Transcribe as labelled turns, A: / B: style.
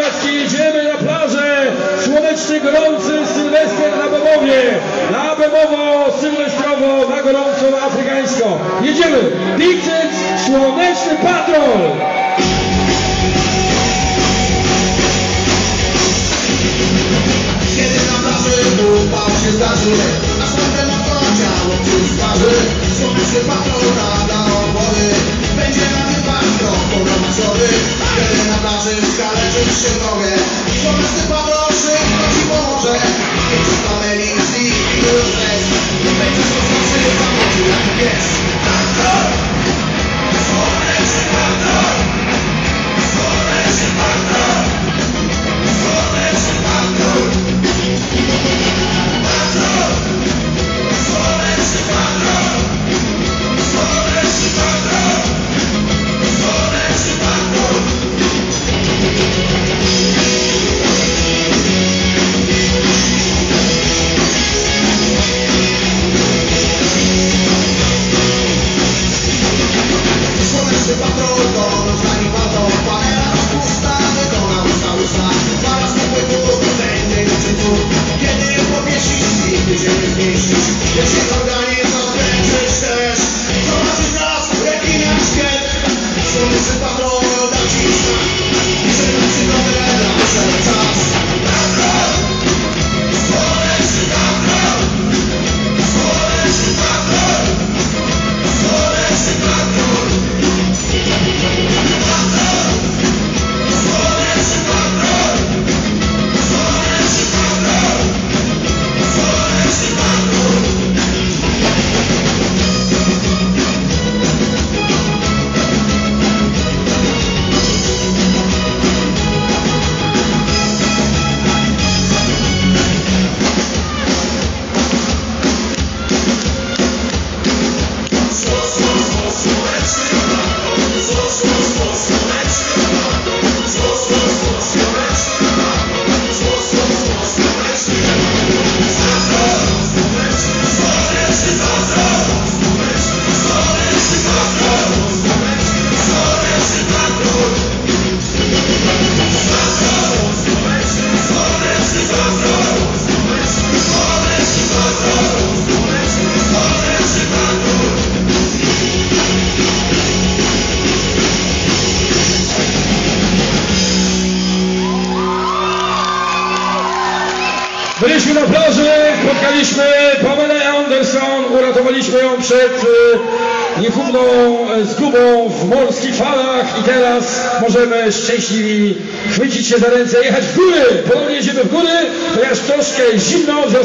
A: Sylwetki, jedziemy na plażę. Słoneczny, gorący Sylwester na Bemowie. Na Bemowo, sylwestrowo, na gorąco, na afrykańsko. Jedziemy. Dixit, Słoneczny Patrol.
B: Kiedy na plaży upał się zdarzy Słoneczny patrol szybko nie zmieścisz Lecz
A: Byliśmy na plaży, spotkaliśmy Pamelę Anderson, uratowaliśmy ją przed e, niechówną e, zgubą w morskich falach i teraz możemy szczęśliwi chwycić się za ręce, jechać w góry. Ponownie jedziemy w góry, ponieważ troszkę zimno,